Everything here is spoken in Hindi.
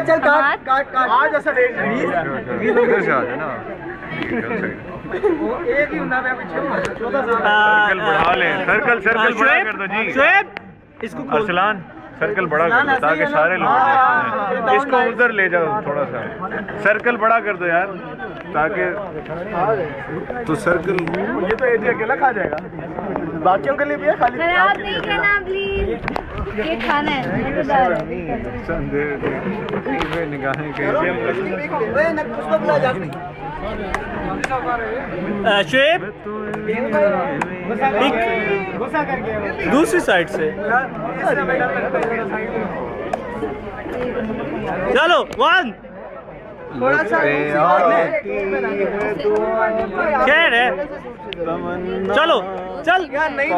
चल चल काट काट काट। आज ऐसा देख इधर से आ जाना। एक ही पीछे सर्कल बढ़ा ले। सर्कल सर्कल बड़ा कर दो जी। शुएब इसको खोल। अरसलान सर्कल बड़ा कर दो ताकि सारे लोग इसको उधर ले जाओ थोड़ा सा। सर्कल बड़ा कर दो यार ताकि तो सर्कल ये तो एजी अकेला खा जाएगा। बाकियों के लिए भी है खाली? ये खाना है। ये तो दाल है। निगाहें शुएब? दूसरी साइड से। चलो वन। थोड़ा सा खैर है। चलो चल। यार नहीं